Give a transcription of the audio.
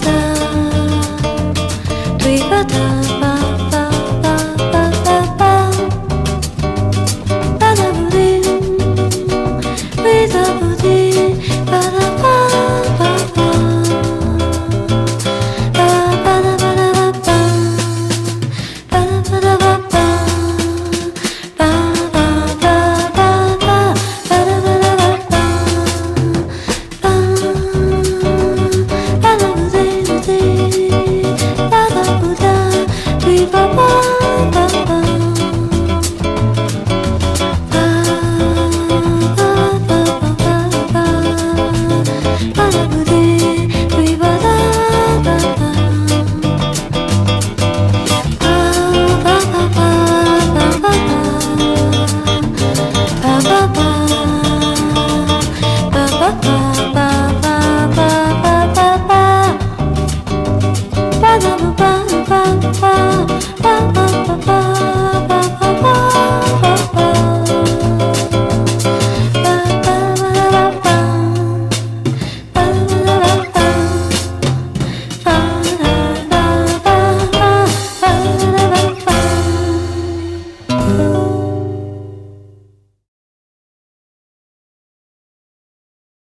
哒，对吧。